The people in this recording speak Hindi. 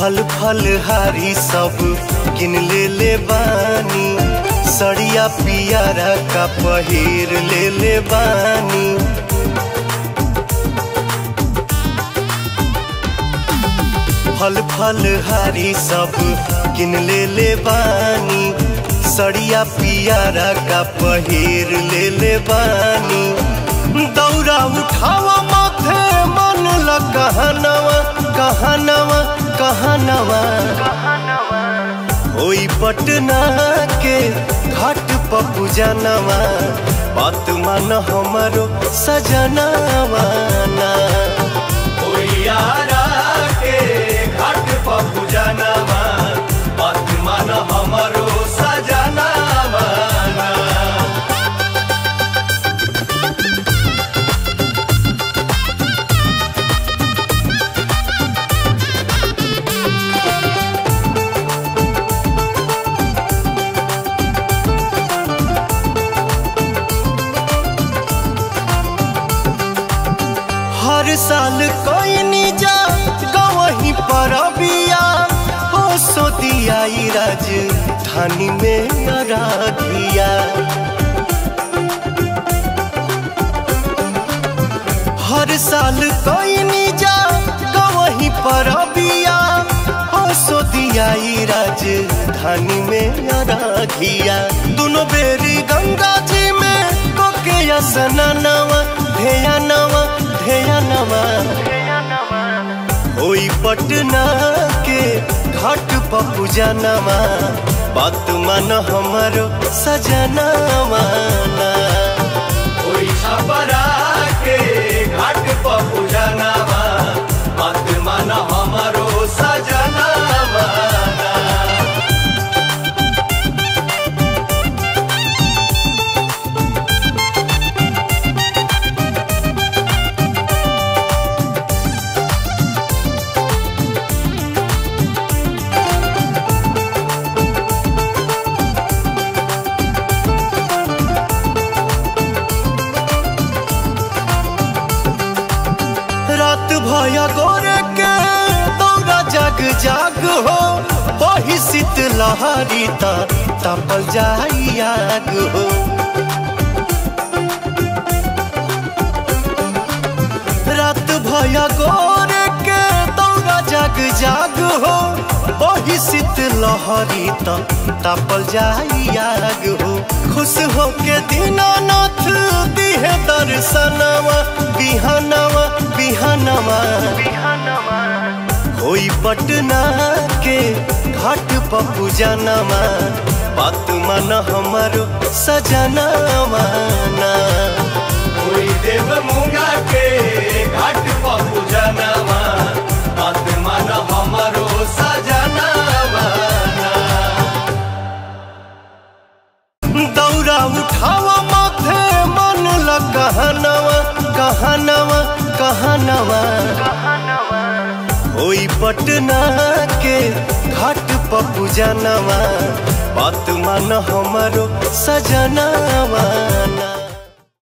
फल फल हारी सब किन ले ले बानी। सड़िया पियारा का पहिर ले ले बानी। फल फल हारी सब किन ले ले बानी। सड़िया पियारा का पहिर ले ले बानी। दौरा उठावा माथे मन ल कहनवा कहनवा होई पटना के घाट पपू जनवा बात मान हमारो सजनवा यारा साल कोई नी जा गवही पर बिया। हो सो दिया राज धानी में अराधिया हर साल कोई नी जा गवही पर बिया। हो सो दिया राज धानी में अराधिया दोनों बेरी गंगा जी में कोके ध्येया नवा नवा। पटना के घाट पपू जनवा बात मान हमारो सजनवा भया गोरे के दौरा जग जाग हो। वही शीत लहरी तपल जाई आग हो। रात भया गोरे के दौरा जग जाग हो। वही शीत लहरी तपल जाई आग हो। खुश हो के दीनानाथ पटना के घाट पप्पू जनवा बात मन हमारो सजनवा ना होई पटना के घाट पपू जनवा बात मान हमारो सजनवा